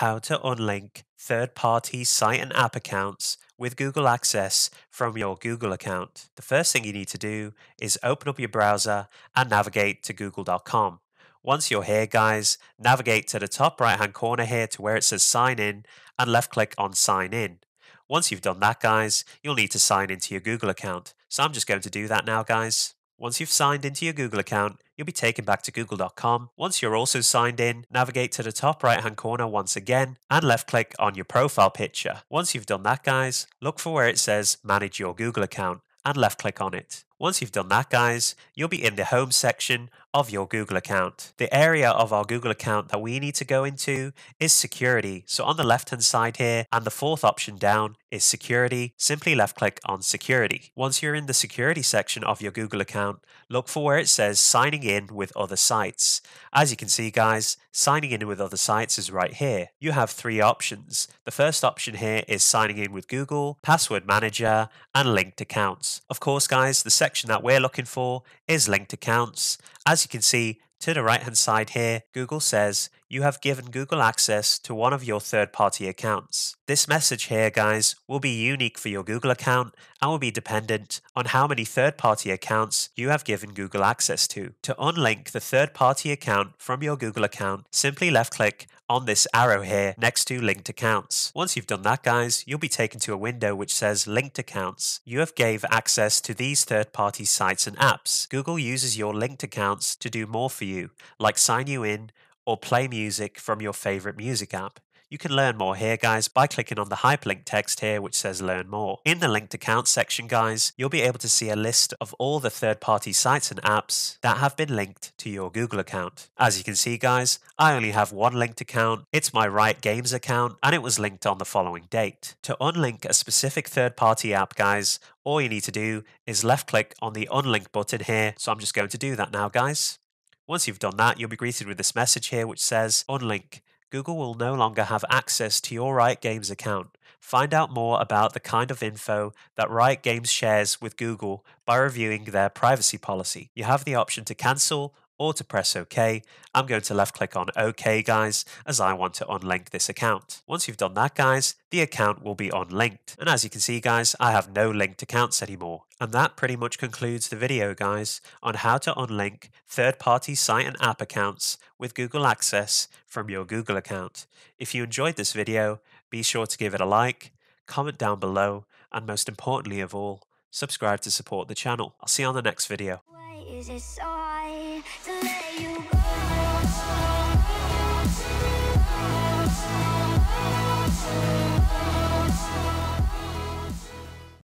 how to unlink third-party site and app accounts with Google Access from your Google account. The first thing you need to do is open up your browser and navigate to google.com. Once you're here guys, navigate to the top right hand corner here to where it says sign in and left click on sign in. Once you've done that guys, you'll need to sign into your Google account. So I'm just going to do that now guys. Once you've signed into your Google account, you'll be taken back to google.com. Once you're also signed in, navigate to the top right hand corner once again and left click on your profile picture. Once you've done that guys, look for where it says manage your Google account and left click on it. Once you've done that guys, you'll be in the home section of your Google account. The area of our Google account that we need to go into is security. So on the left hand side here and the fourth option down is security. Simply left click on security. Once you're in the security section of your Google account, look for where it says signing in with other sites. As you can see guys, signing in with other sites is right here. You have three options. The first option here is signing in with Google, password manager and linked accounts. Of course guys, the section that we're looking for is linked accounts. As you can see, to the right hand side here, Google says you have given Google access to one of your third party accounts. This message here, guys, will be unique for your Google account and will be dependent on how many third party accounts you have given Google access to. To unlink the third party account from your Google account, simply left click on this arrow here next to linked accounts. Once you've done that guys, you'll be taken to a window which says linked accounts. You have gave access to these third-party sites and apps. Google uses your linked accounts to do more for you, like sign you in or play music from your favorite music app. You can learn more here, guys, by clicking on the hyperlink text here, which says learn more. In the linked account section, guys, you'll be able to see a list of all the third party sites and apps that have been linked to your Google account. As you can see, guys, I only have one linked account. It's my Riot Games account, and it was linked on the following date. To unlink a specific third party app, guys, all you need to do is left click on the unlink button here. So I'm just going to do that now, guys. Once you've done that, you'll be greeted with this message here which says unlink. Google will no longer have access to your Riot Games account. Find out more about the kind of info that Riot Games shares with Google by reviewing their privacy policy. You have the option to cancel or to press OK. I'm going to left click on OK, guys, as I want to unlink this account. Once you've done that, guys, the account will be unlinked. And as you can see, guys, I have no linked accounts anymore. And that pretty much concludes the video, guys, on how to unlink third-party site and app accounts with Google Access from your Google account. If you enjoyed this video, be sure to give it a like, comment down below, and most importantly of all, subscribe to support the channel. I'll see you on the next video to let you go.